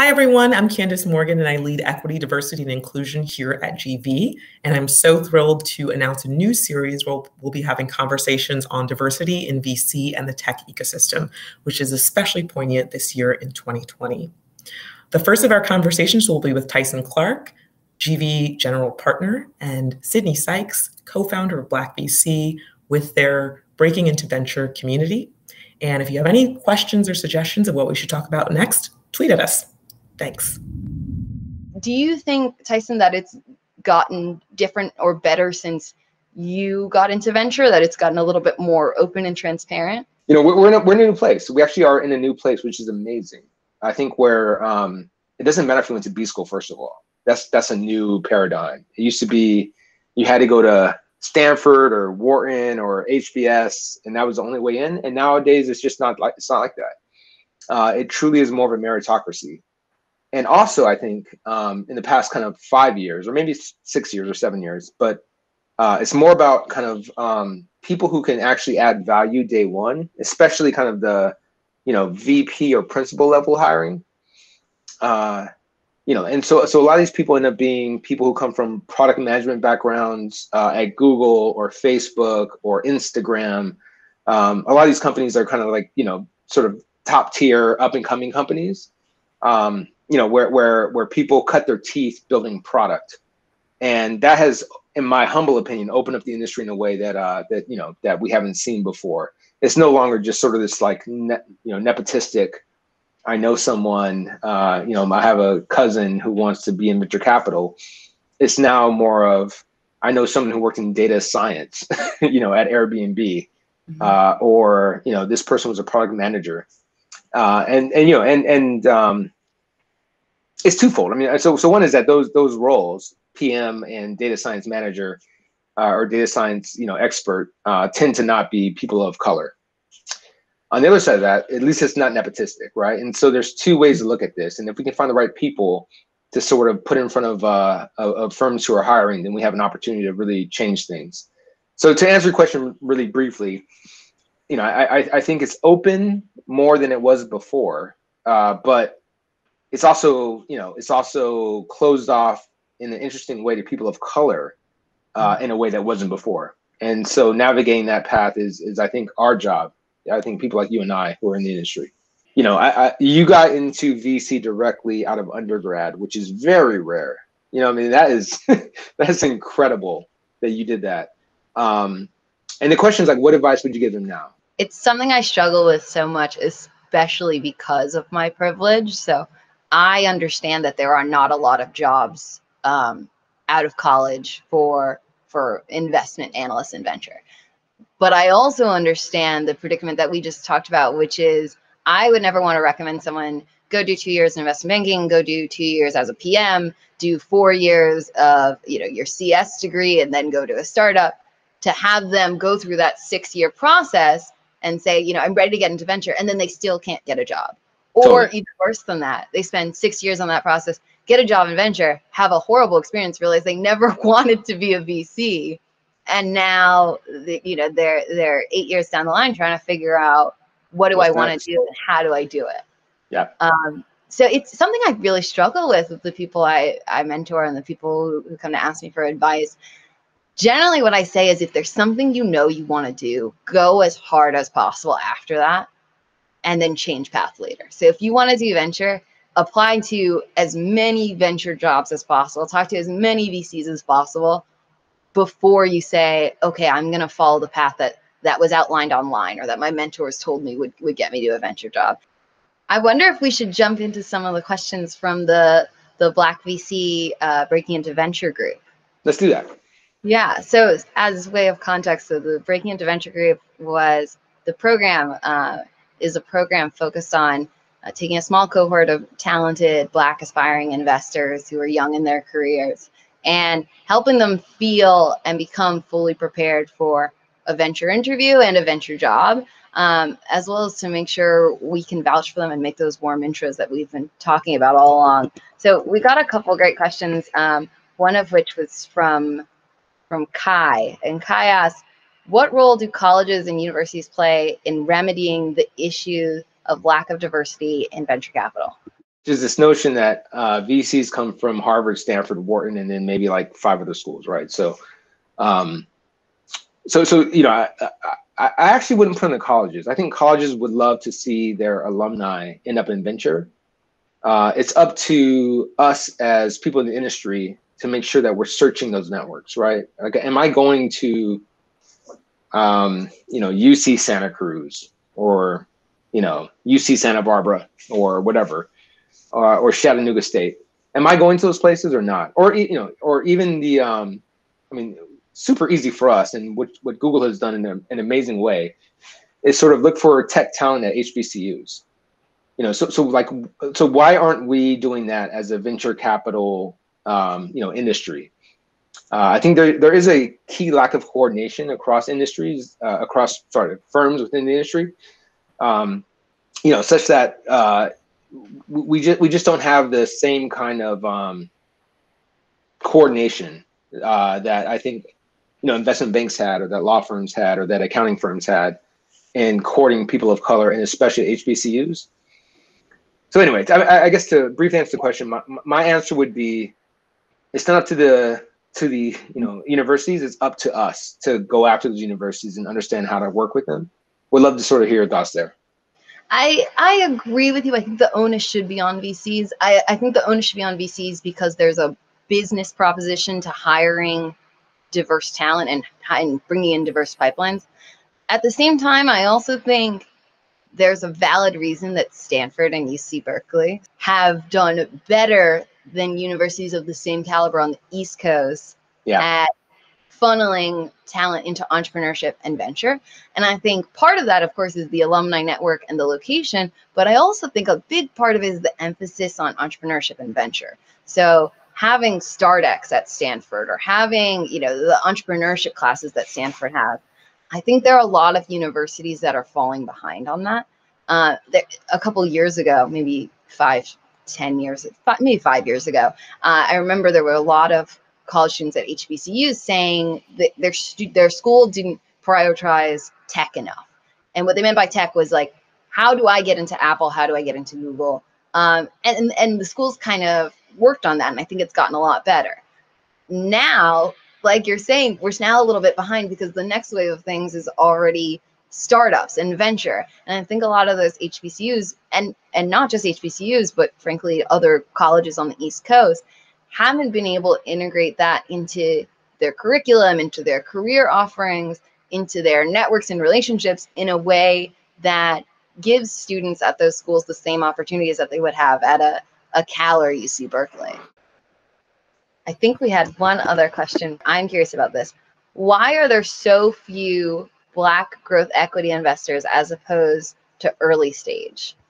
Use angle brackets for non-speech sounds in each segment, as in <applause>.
Hi, everyone. I'm Candice Morgan, and I lead equity, diversity, and inclusion here at GV. And I'm so thrilled to announce a new series where we'll be having conversations on diversity in VC and the tech ecosystem, which is especially poignant this year in 2020. The first of our conversations will be with Tyson Clark, GV general partner, and Sydney Sykes, co founder of BLCK VC, with their Breaking into Venture community. And if you have any questions or suggestions of what we should talk about next, tweet at us. Thanks. Do you think, Tyson, that it's gotten different or better since you got into venture, that it's gotten a little bit more open and transparent? You know, we're, in a, we're in a new place. We actually are in a new place, which is amazing. I think where um, it doesn't matter if you went to B school, first of all. That's that's a new paradigm. It used to be you had to go to Stanford or Wharton or HBS, and that was the only way in. And nowadays, it's just not like it's not like that. Uh, it truly is more of a meritocracy and also I think um, in the past kind of five years or maybe six years or seven years, but uh, it's more about kind of um, people who can actually add value day one, especially kind of the you know VP or principal level hiring. Uh, you know, and so so a lot of these people end up being people who come from product management backgrounds uh, at Google or Facebook or Instagram. Um, a lot of these companies are kind of like you know sort of top tier up and coming companies. Um, you know where where where people cut their teeth building product. And that has in my humble opinion opened up the industry in a way that uh that you know that we haven't seen before. It's no longer just sort of this like ne- you know nepotistic i know someone uh you know i have a cousin who wants to be in venture capital. It's now more of i know someone who worked in data science <laughs> you know at airbnb mm-hmm. uh, or you know this person was a product manager. Uh, and and you know and and um, it's twofold. I mean, so so one is that those those roles, PM and data science manager, uh, or data science you know expert, uh, tend to not be people of color. On the other side of that, at least it's not nepotistic, right? And so there's two ways to look at this, and if we can find the right people to sort of put in front of, uh, of, firms who are hiring, then we have an opportunity to really change things. So to answer your question really briefly, you know, I, I, I think it's open more than it was before, uh, but it's also you know it's also closed off in an interesting way to people of color uh, mm-hmm. in a way that wasn't before. And so navigating that path is is i think our job. I think people like you and i who are in the industry. You know I, I you got into vc directly out of undergrad which is very rare. You know i mean that is <laughs> that's incredible that you did that. Um and the question is like what advice would you give them now? It's something i struggle with so much especially because of my privilege. So I understand that there are not a lot of jobs um, out of college for for investment analysts in venture. But I also understand the predicament that we just talked about, which is I would never want to recommend someone go do two years in investment banking, go do two years as a PM, do four years of you know your CS degree, and then go to a startup. To have them go through that six year process and say, you know, I'm ready to get into venture, and then they still can't get a job or totally. even worse than that, they spend six years on that process, get a job in venture, have a horrible experience, realize they never <laughs> wanted to be a VC, and now you know they're they're eight years down the line trying to figure out what do What's I want to do and how do I do it. Yeah. Um, so it's something I really struggle with with the people I I mentor and the people who, who come to ask me for advice. Generally, what I say is if there's something you know you want to do, go as hard as possible after that and then change path later. So if you want to do venture, apply to as many venture jobs as possible, talk to as many VCs as possible before you say, okay, I'm going to follow the path that that was outlined online or that my mentors told me would, would get me to a venture job. I wonder if we should jump into some of the questions from the the BLCK VC uh, Breaking into Venture group. Let's do that. Yeah. So as way of context, so the Breaking into Venture group was the program uh, is a program focused on uh, taking a small cohort of talented Black aspiring investors who are young in their careers and helping them feel and become fully prepared for a venture interview and a venture job, um, as well as to make sure we can vouch for them and make those warm intros that we've been talking about all along. So we got a couple great questions, um, one of which was from from Kai, and Kai asked, what role do colleges and universities play in remedying the issue of lack of diversity in venture capital? There's this notion that uh, VCs come from Harvard, Stanford, Wharton, and then maybe like five other schools, right? So, um, so so you know, I, I, I actually wouldn't put in the colleges. I think colleges would love to see their alumni end up in venture. Uh, it's up to us as people in the industry to make sure that we're searching those networks, right? Like, am I going to, um, you know, UC Santa Cruz or, you know, UC Santa Barbara or whatever, uh, or Chattanooga State? Am I going to those places or not? Or you know, or even the, um, I mean, super easy for us, and what what Google has done in a, an amazing way is sort of look for tech talent at HBCUs. You know, so so like, so why aren't we doing that as a venture capital um, you know, industry. Uh, I think there, there is a key lack of coordination across industries, uh, across sorry firms within the industry. Um, you know, such that uh, we just we just don't have the same kind of um, coordination uh, that I think you know investment banks had, or that law firms had, or that accounting firms had, in courting people of color, and especially HBCUs. So, anyway, I, I guess to briefly answer the question, my, my answer would be it's not up to the to the you know universities it's up to us to go after those universities and understand how to work with them We'd love to sort of hear your thoughts there I I agree with you. I think the onus should be on VCs. I, I think the onus should be on VCs because there's a business proposition to hiring diverse talent and, and bringing in diverse pipelines. At the same time, I also think there's a valid reason that Stanford and UC Berkeley have done better than universities of the same caliber on the East Coast yeah. at funneling talent into entrepreneurship and venture. And I think part of that, of course, is the alumni network and the location. But I also think a big part of it is the emphasis on entrepreneurship and venture. So having StartX at Stanford or having, you know, the entrepreneurship classes that Stanford has, I think there are a lot of universities that are falling behind on that. Uh, there, a couple years ago, maybe five, 10 years, maybe five years ago, uh, I remember there were a lot of college students at HBCUs saying that their, their school didn't prioritize tech enough. And what they meant by tech was like, how do I get into Apple? How do I get into Google? Um, and, and the schools kind of worked on that. And I think it's gotten a lot better. Now, like you're saying, we're now a little bit behind because the next wave of things is already startups and venture. And I think a lot of those HBCUs and and not just HBCUs, but frankly other colleges on the East Coast haven't been able to integrate that into their curriculum, into their career offerings, into their networks and relationships in a way that gives students at those schools the same opportunities that they would have at a, a Cal or UC Berkeley. I think we had one other question. I'm curious about this. Why are there so few black growth equity investors as opposed to early stage? <laughs>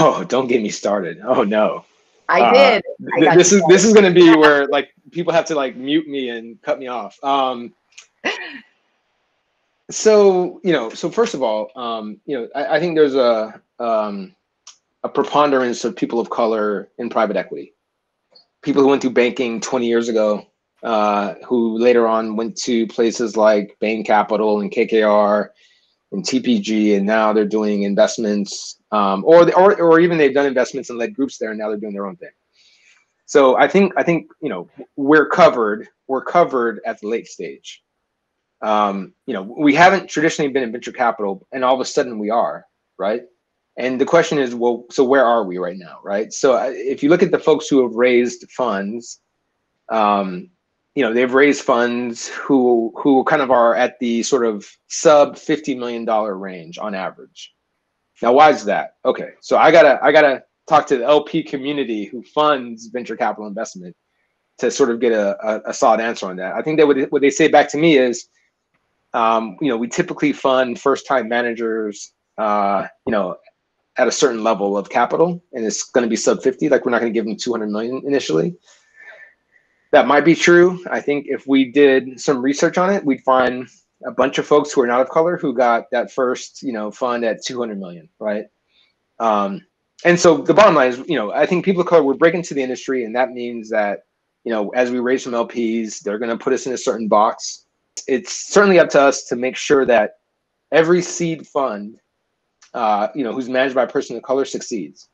Oh, don't get me started. Oh no. I uh, did. I this is started. this is going to be where <laughs> like people have to like mute me and cut me off. Um, so you know, so first of all, um, you know, I, I think there's a um, a preponderance of people of color in private equity. People who went through banking 20 years ago uh, who later on went to places like Bain Capital and KKR and TPG, and now they're doing investments, um, or, or or even they've done investments and led groups there, and now they're doing their own thing. So I think I think you know we're covered. We're covered at the late stage. Um, you know, we haven't traditionally been in venture capital, and all of a sudden we are, right? And the question is, well, so where are we right now, right? So uh, if you look at the folks who have raised funds, um, you know they've raised funds who who kind of are at the sort of sub 50 million dollar range on average. Now why is that? Okay so i gotta i gotta talk to the lp community who funds venture capital investment to sort of get a, a, a solid answer on that. I think that what, what they say back to me is um, you know we typically fund first time managers uh, you know at a certain level of capital and it's going to be sub 50 like we're not going to give them 200 million initially that might be true. I think if we did some research on it, we'd find a bunch of folks who are not of color who got that first, you know, fund at 200 million, right? Um, and so the bottom line is, you know, I think people of color we're breaking into the industry, and that means that, you know, as we raise some LPs, they're going to put us in a certain box. It's certainly up to us to make sure that every seed fund, uh, you know, who's managed by a person of color succeeds.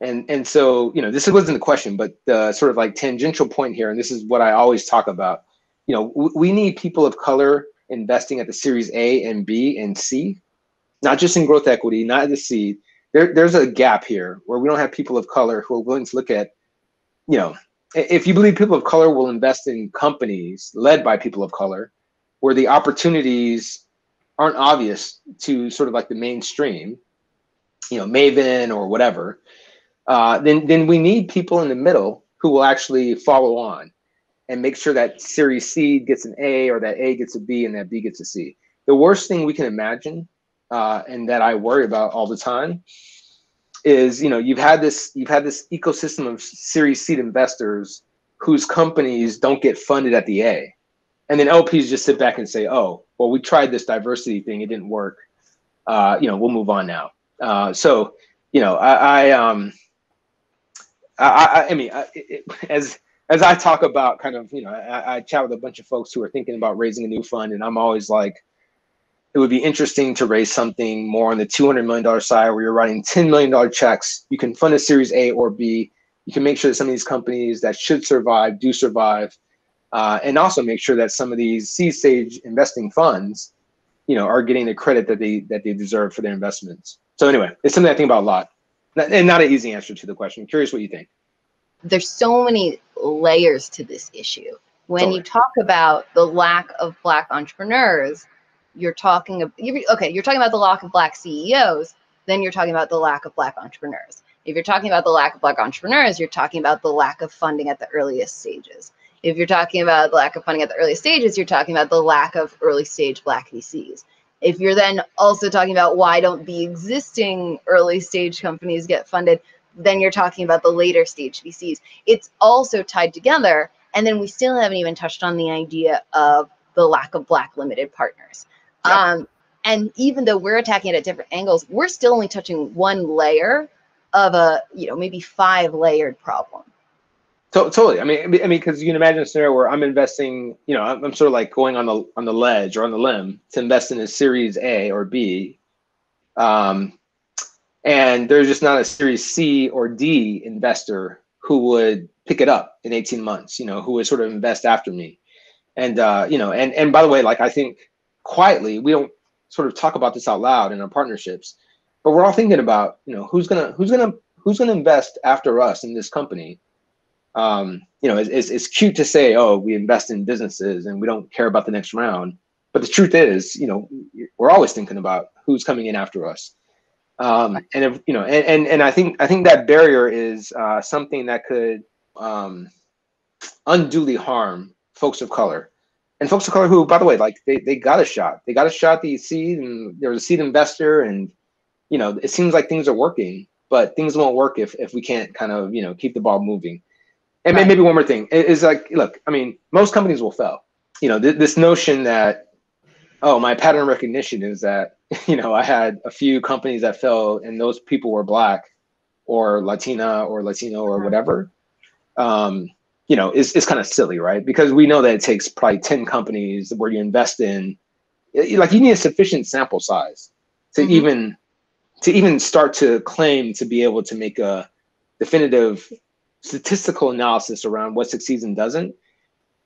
And and so you know this wasn't the question, but the sort of like tangential point here, and this is what I always talk about. You know, we need people of color investing at the Series A and B and C, not just in growth equity, not at the seed. There, there's a gap here where we don't have people of color who are willing to look at, you know, if you believe people of color will invest in companies led by people of color, where the opportunities aren't obvious to sort of like the mainstream, you know, Maven or whatever, uh, then then we need people in the middle who will actually follow on and make sure that Series C gets an A or that A gets a B and that B gets a C. The worst thing we can imagine, uh, and that I worry about all the time, is you know you've had this you've had this ecosystem of Series C investors whose companies don't get funded at the A, and then LPs just sit back and say, oh, well, we tried this diversity thing, it didn't work. Uh, you know, we'll move on now. Uh, so, you know, I, I um, I, I, I mean, I, it, as as I talk about kind of, you know, I, I, chat with a bunch of folks who are thinking about raising a new fund, and I'm always like, it would be interesting to raise something more on the $200 million side where you're writing $10 million checks. You can fund a series A or B. You can make sure that some of these companies that should survive do survive. Uh, and also make sure that some of these seed stage investing funds, you know, are getting the credit that they that they deserve for their investments. So anyway, it's something I think about a lot, and not an easy answer to the question. I'm curious what you think there's so many layers to this issue. When totally. you talk about the lack of black entrepreneurs, you're talking about you're, okay, you're talking about the lack of black CEOs, then you're talking about the lack of black entrepreneurs. If you're talking about the lack of black entrepreneurs, you're talking about the lack of funding at the earliest stages. If you're talking about the lack of funding at the earliest stages, you're talking about the lack of early stage black VCs. If you're then also talking about why don't the existing early stage companies get funded, then you're talking about the later stage VCs. It's also tied together. And then we still haven't even touched on the idea of the lack of black limited partners. Yep. Um, and even though we're attacking it at different angles, we're still only touching one layer of a, you know, maybe five layered problem. So, totally. I mean, I mean, because you can imagine a scenario where I'm investing, you know, I'm, I'm, sort of like going on the on the ledge or on the limb to invest in a Series A or B, um, and there's just not a series C or D investor who would pick it up in 18 months, you know, who would sort of invest after me. And, uh, you know, and, and by the way, like I think quietly, we don't sort of talk about this out loud in our partnerships, but we're all thinking about, you know, who's to, who's to, who's to invest after us in this company. Um, you know, it's, it's cute to say, oh, we invest in businesses and we don't care about the next round. But the truth is, you know, we're always thinking about who's coming in after us. Um, and if, you know, and, and and I think I think that barrier is uh, something that could um, unduly harm folks of color, and folks of color who, by the way, like they, they got a shot. They got a shot the seed, and there was a seed investor, and you know, it seems like things are working, but things won't work if if we can't kind of you know keep the ball moving. And right. maybe one more thing is like, look, I mean, most companies will fail. You know, th- this notion that oh, my pattern recognition is that <laughs> you know I had a few companies that fell, and those people were black or Latina or Latino or whatever. Um, you know, is is kind of silly, right? Because we know that it takes probably ten companies where you invest in, like you need a sufficient sample size to mm-hmm. even to even start to claim to be able to make a definitive statistical analysis around what succeeds and doesn't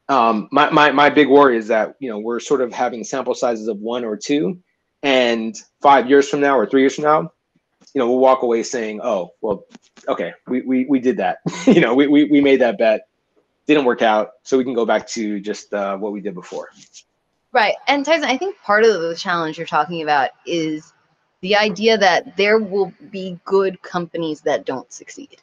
um, my, my, my big worry is that, you know, we're sort of having sample sizes of one or two and five years from now or three years from now, you know, we'll walk away saying, oh, well, okay, we, we, we did that. <laughs> you know, we, we, we made that bet, didn't work out. So we can go back to just uh, what we did before. Right. And Tyson, I think part of the challenge you're talking about is the idea that there will be good companies that don't succeed.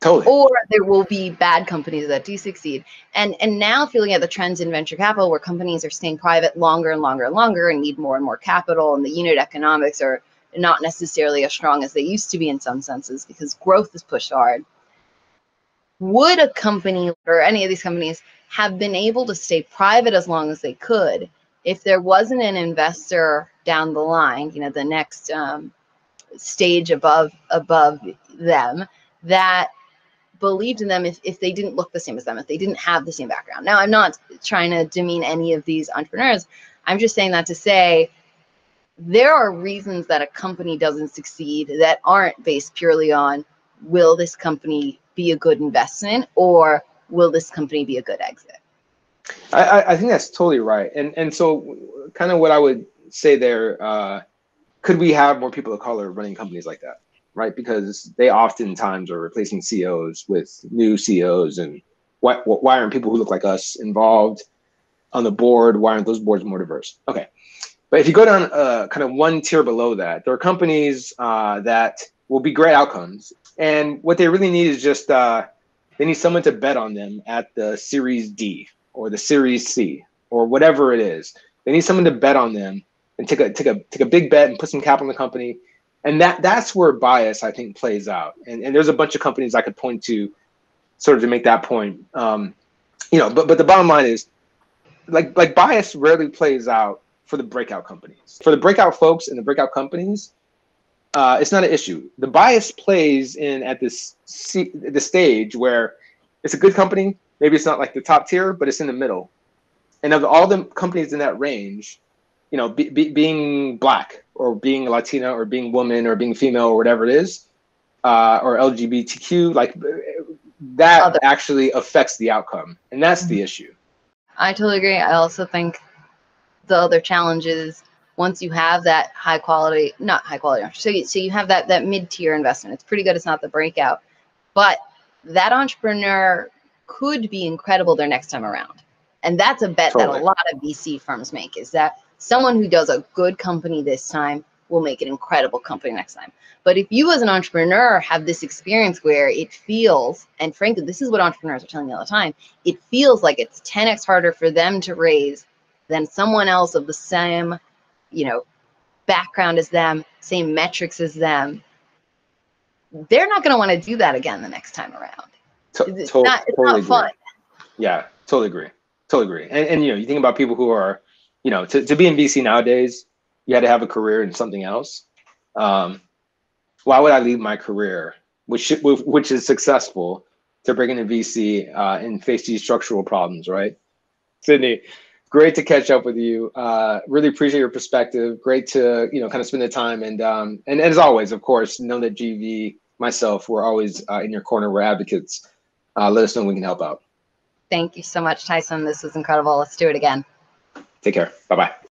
Totally. Or there will be bad companies that do succeed. And and now feeling at the trends in venture capital where companies are staying private longer and longer and longer and need more and more capital and the unit economics are not necessarily as strong as they used to be in some senses because growth is pushed hard. Would a company or any of these companies have been able to stay private as long as they could if there wasn't an investor down the line, you know, the next um, stage above above them that believed in them if, if they didn't look the same as them, if they didn't have the same background. Now, I'm not trying to demean any of these entrepreneurs. I'm just saying that to say there are reasons that a company doesn't succeed that aren't based purely on will this company be a good investment or will this company be a good exit? I, I think that's totally right. And and so kind of what I would say there, uh, could we have more people of color running companies like that? Right? Because they oftentimes are replacing CEOs with new CEOs and why, why aren't people who look like us involved on the board? Why aren't those boards more diverse? Okay. But if you go down uh, kind of one tier below that, there are companies uh, that will be great outcomes. And what they really need is just uh, they need someone to bet on them at the Series D or the Series C or whatever it is. They need someone to bet on them and take a take a take a big bet and put some capital in the company. And that that's where bias I think plays out. And and there's a bunch of companies I could point to sort of to make that point. Um, you know, but but the bottom line is like like bias rarely plays out for the breakout companies. For the breakout folks and the breakout companies, uh, it's not an issue. The bias plays in at this the stage where it's a good company. Maybe it's not like the top tier, but it's in the middle. And of all the companies in that range, you know, be, be, being black or being Latina or being woman or being female or whatever it is, uh, or LGBTQ, like that Other. actually affects the outcome, and that's the mm-hmm. issue. I totally agree. I also think the other challenge is once you have that high quality, not high quality, so you, so you have that that mid tier investment. It's pretty good. It's not the breakout, but that entrepreneur could be incredible their next time around, and that's a bet totally. that a lot of VC firms make. Is that someone who does a good company this time will make an incredible company next time. But if you as an entrepreneur have this experience where it feels, and frankly, this is what entrepreneurs are telling me all the time, it feels like it's 10x harder for them to raise than someone else of the same, you know, background as them, same metrics as them. They're not going to want to do that again the next time around. it's, to- not, it's totally not fun. Yeah, totally agree. Totally agree. And, and you know, you think about people who are, you know, to, to be in VC nowadays, you had to have a career in something else. Um, why would I leave my career, which which is successful, to bring in a VC uh, and face these structural problems, right? Sydney, great to catch up with you. Uh, really appreciate your perspective. Great to you know kind of spend the time and um, and, and as always, of course, know that GV myself, we're always uh, in your corner. We're advocates. Uh, let us know when we can help out. Thank you so much, Tyson. This was incredible. Let's do it again. Take care. Bye bye.